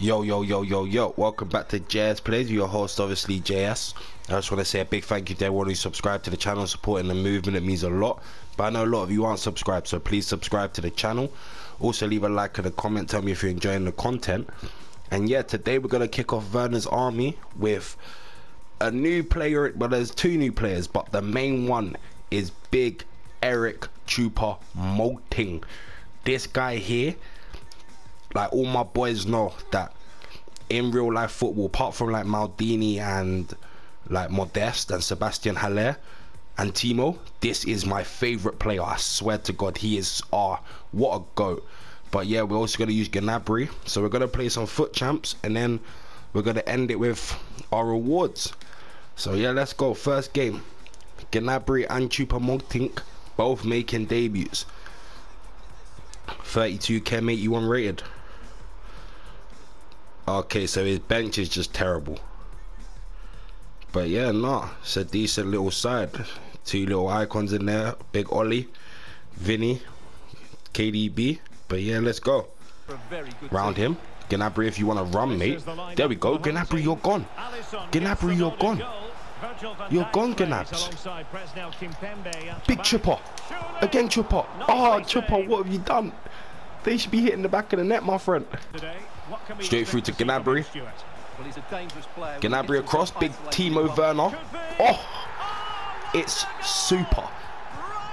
Yo, yo, yo, yo, yo. Welcome back to JS Plays. Your host, obviously, JS. I just want to say a big thank you to everyone who subscribed to the channel, supporting the movement. It means a lot. But I know a lot of you aren't subscribed, so please subscribe to the channel. Also, leave a like and a comment. Tell me if you're enjoying the content. And yeah, today we're going to kick off Werner's Army with a new player. Well, there's two new players, but the main one is Big Eric Chupa Moting. This guy here like all my boys know that in real life football, apart from like Maldini and like Modeste and Sebastian Haller and Timo, this is my favorite player. I swear to God, he is ah what a goat. But yeah, we're also gonna use Gnabry, so we're gonna play some FUT Champs and then we're gonna end it with our rewards. So yeah, let's go. First game, Gnabry and Choupo-Moting both making debuts. 32 Chem 81 rated. Okay, so his bench is just terrible. But yeah, no, it's a decent little side. Two little icons in there. Big Ollie, Vinny, KDB. But yeah, let's go. Round him. Gnabry, if you want to run, mate. There we go. Gnabry, you're gone. Gnabry, you're gone. You're gone, Gnabs. Big chipper. Again, chipper. Oh, chipper, what have you done? They should be hitting the back of the net, my friend. Straight through to Gnabry. Gnabry across, big Timo Werner. Oh, oh, it's super.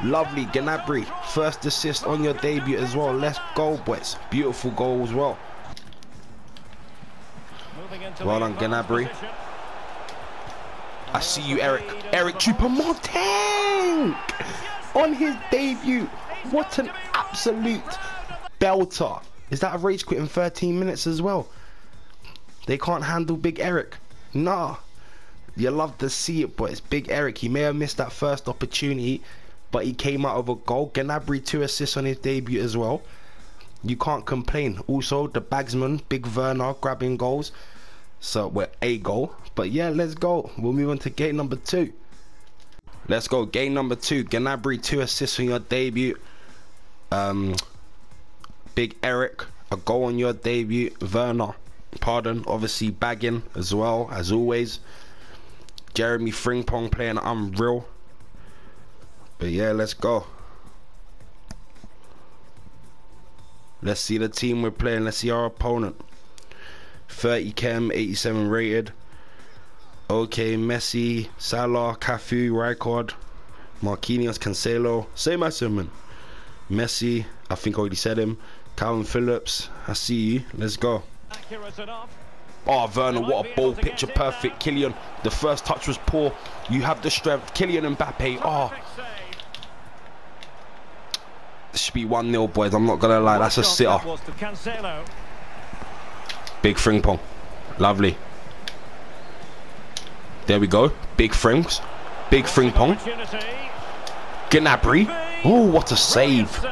Lovely, Gnabry. First assist on your debut as well. Let's go, boys. Beautiful goal as well. Well done, Gnabry. I see you, Eric. Eric Choupo-Moting on his debut. What an absolute belter. Is that a rage quit in 13 minutes as well? They can't handle Big Eric. Nah. You love to see it, but it's Big Eric. He may have missed that first opportunity, but he came out of a goal. Gnabry two assists on his debut as well. You can't complain. Also, the bagsman, Big Werner, grabbing goals. So we're a goal. But yeah, let's go. We'll move on to game number two. Let's go. Game number two. Gnabry two assists on your debut. Um, Big Eric, a goal on your debut. Werner, pardon, obviously bagging as well, as always. Jeremy Frimpong playing unreal. But yeah, let's go. Let's see the team we're playing. Let's see our opponent. 30 chem, 87 rated. Okay, Messi, Salah, Cafu, Rijkaard, Marquinhos, Cancelo. Same as him, Messi, I think I already said him. Kalvin Phillips, I see you. Let's go. Oh, Werner, what a ball. Picture perfect. Kylian, the first touch was poor. You have the strength. Kylian Mbappe. Oh. This should be 1-0, boys. I'm not going to lie. That's a sitter. Big Frimpong. Lovely. There we go. Big Frings. Big Frimpong. Gnabry. Oh, what a save.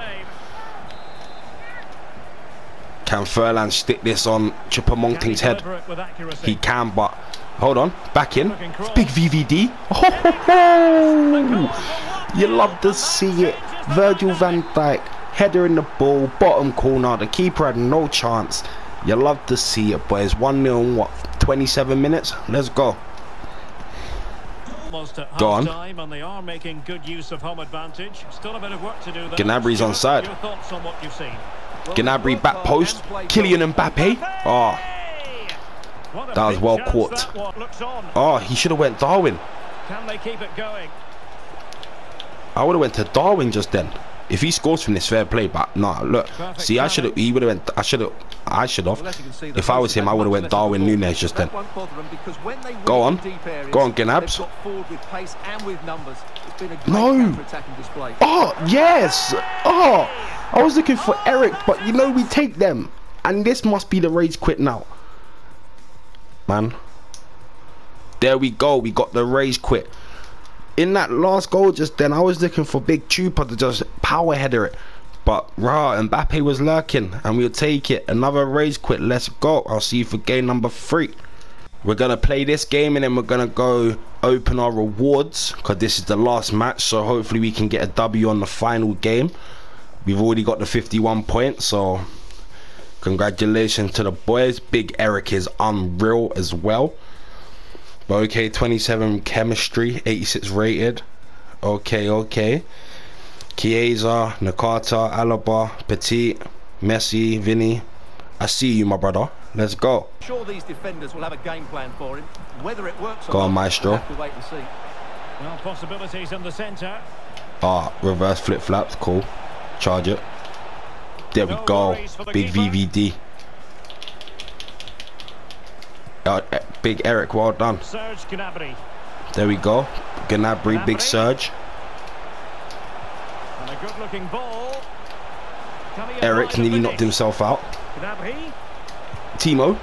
Can Furlan stick this on Choupo-Moting's head? He can, but hold on. Back in. Big VVD. Oh, you love to see it. Virgil van Dijk. Header in the ball. Bottom corner. The keeper had no chance. You love to see it, boys. 1 0 in what? 27 minutes? Let's go. Go on. And they are making good use of home advantage. Still a bit of work to do. Gnabry's on side. Gnabry back post. Kylian Mbappe. Oh. That was well caught. Oh, he should have went Darwin. Can they keep it going? I would have went to Darwin just then. If he scores from this, fair play. But no, look. See, I should have. He would have went. I should have. I should have. If I was him, I would have went Darwin Nunez just then. Go on. Go on, Gnabs. No. Oh yes. Oh. I was looking for Eric, but you know we take them. And this must be the rage quit now. Man. There we go. We got the rage quit. In that last goal just then, I was looking for Big Chupa to just power header it. But rah, Mbappe was lurking and we'll take it. Another rage quit. Let's go. I'll see you for game number three. We're going to play this game and then we're going to go open our rewards because this is the last match. So hopefully we can get a W on the final game we've already got the 51 points so Congratulations to the boys. Big Eric is unreal as well. But okay, 27 chemistry, 86 rated. Okay, okay. Chiesa, Nakata, Alaba, Petit, Messi, Vinny. I see you, my brother. Let's go. Sure, these defenders will have a game plan for him. Whether it works Go or on, not, Maestro. we'll have to wait and see. Well, possibilities in the centre. Ah, reverse flip flaps, cool. Charge it. There we go. worries for the Big. VVD. Uh, eh, Big Eric, well done. There we go. Gnabry, big surge. And a good-looking ball. Eric nearly knocked himself out. Timo,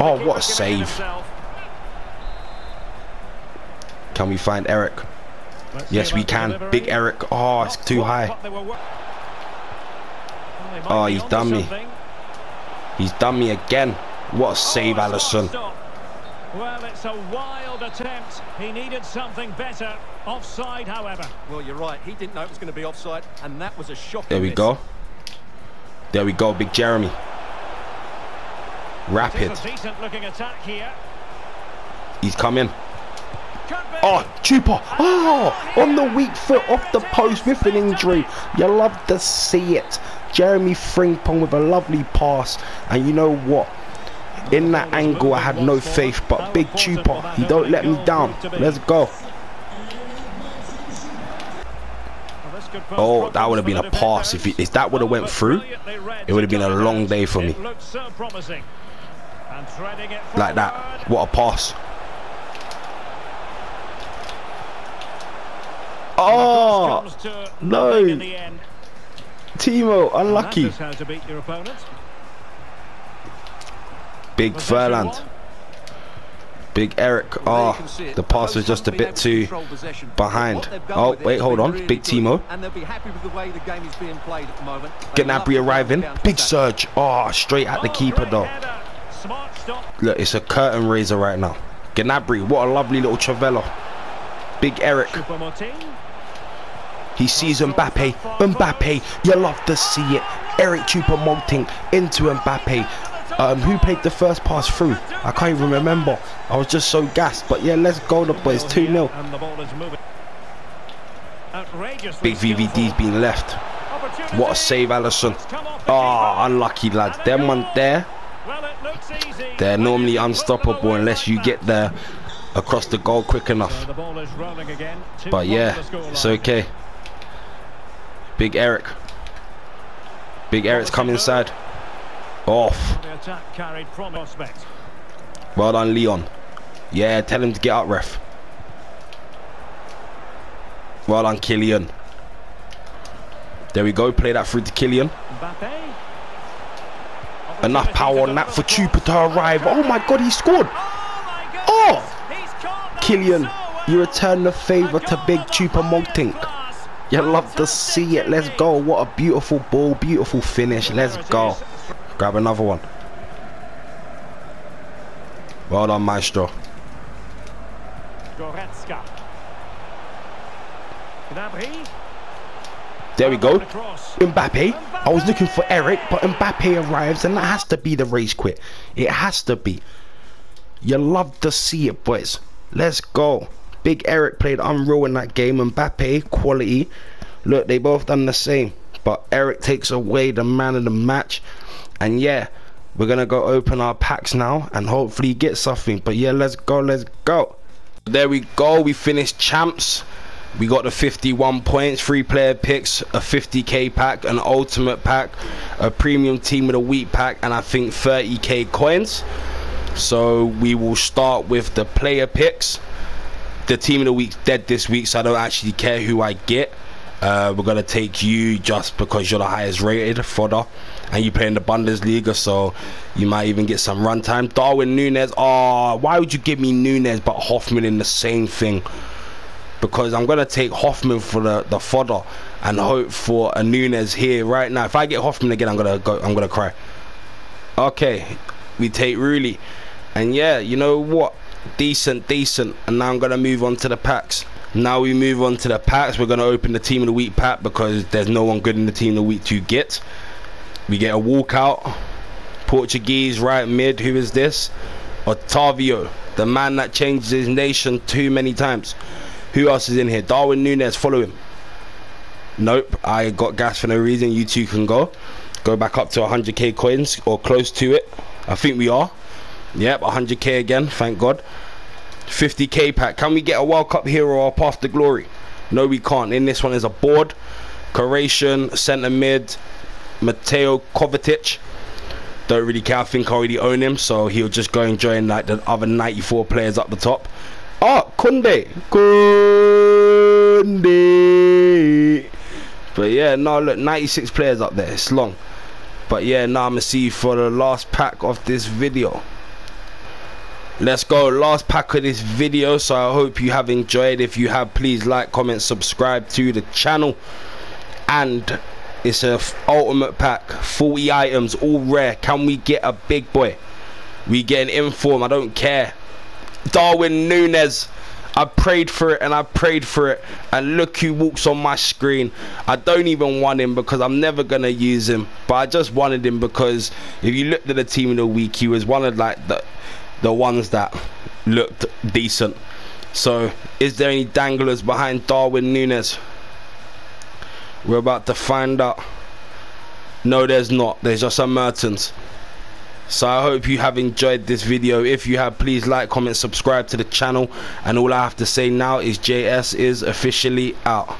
Oh, what a save. can we find Eric? Yes, we can. Big Eric. Oh, it's too high. what they were wo- Well, they might Ah, oh, he's done me. He's done me again. What a save, Oh, Alisson. stop, stop. Well, it's a wild attempt. He needed something better. Offside, however. Well, you're right. He didn't know it was going to be offside, and that was a shock. There we go. There we go, Big Jeremy. Rapid. It's a decent-looking attack here. He's coming. Could be. Oh, Chupa. Oh, on the weak foot off the post with an injury. You love to see it. Jeremy Frimpong with a lovely pass. And you know what? In that angle, I had no faith. But Big Chupa, he don't let me down. Let's go. Well, this could pose Oh, that would have been a problems for the pass. If, it, if that would have went through, it would have been a long day for me. It looked so promising. And threading it Like that. What a pass. Oh, no. nothing in the end. Timo, unlucky. That's how to beat your opponent. Big one. Big Eric. Oh, can ah, see it. the pass was just a bit too behind. What they've done Oh, wait, hold on. Big Timo. And they'll be happy with the way the game is being played at the moment. They love Gnabry arriving. Big surge. Oh, straight at the Oh, keeper though. Look, it's a curtain raiser right now. Gnabry, what a lovely little trivela. Big Eric. He sees Mbappe. Mbappe, you love to see it. Eric Choupo-Moting into Mbappe. Um, who played the first pass through? I can't even remember. I was just so gassed. But yeah, let's go, the boys. 2 0. And the ball is moving. Outrageously Big VVD's been left. What a save, Alisson. It's come off the Oh, unlucky lads. Them one there, Well, it looks easy. they're normally can put them unstoppable unless you get there across the goal quick enough. So the ball is rolling again. Two But yeah, it's okay. Big Eric. Big Eric's come inside. Off. The attack carried from prospect. Well done, Leon. Yeah, tell him to get up, ref. Well done, Kylian. There we go. Play that through to Kylian. Enough power on that for Chupa to arrive. Oh my God, he scored. Oh, Oh! my goodness. He's caught that Kylian, you return the favour to Big Choupo-Moting. You love to see it. Let's go. What a beautiful ball, beautiful finish. Let's go. Grab another one. Well done, Maestro. There we go. Mbappe. I was looking for Eric, but Mbappe arrives, and that has to be the race quit. It has to be. You love to see it, boys. Let's go. Big Eric played unreal in that game. And Mbappe, quality. Look, they both done the same. But Eric takes away the man of the match. And yeah, we're going to go open our packs now and hopefully get something. But yeah, let's go, let's go. There we go. We finished champs. We got the 51 points, three player picks, a 50k pack, an ultimate pack, a premium team of the week pack, and I think 30k coins. So we will start with the player picks. The team of the week's dead this week, so I don't actually care who I get. Uh, we're gonna take you just because you're the highest rated fodder, and you play in the Bundesliga, so you might even get some runtime. Darwin Nunez. Oh, why would you give me Nunez but Hofmann in the same thing? because I'm gonna take Hofmann for the, the fodder and hope for a Nunez here right now. If I get Hofmann again, I'm gonna go. I'm gonna cry. Okay, we take Rulli, and yeah, you know what? Decent, decent. And now I'm gonna move on to the packs. Now we move on to the packs. We're gonna open the team of the week pack because there's no one good in the team of the week to get. We get a walkout, Portuguese right mid. Who is this? Otavio, the man that changes his nation too many times. Who else is in here? Darwin Nunez. Follow him. Nope, I got gas for no reason. You two can go. Go back up to 100k coins or close to it. I think we are. Yep, 100k again. Thank God. 50k pack. Can we get a World Cup hero or path to glory? No, we can't. In this one is a board. Croatian centre mid. Mateo Kovacic. Don't really care. I think I already own him, so he'll just go and join like the other 94 players up the top. Oh, Kunde. Kunde. But yeah, no, look, 96 players up there. It's long. But yeah, now I'm going to see you for the last pack of this video. Let's go. Last pack of this video. So I hope you have enjoyed. If you have, please like, comment, subscribe to the channel. And it's a ultimate pack. 40 items, all rare. Can we get a big boy? We get an inform. I don't care. Darwin Nunez. I prayed for it and I prayed for it and look who walks on my screen I don't even want him because I'm never gonna use him but I just wanted him because if you looked at the team in the week he was one of like the the ones that looked decent. So is there any danglers behind Darwin Nunez? we're about to find out. No there's not. There's just some Mertens. So i hope you have enjoyed this video. If you have please like comment subscribe to the channel. And all i have to say now is js is officially out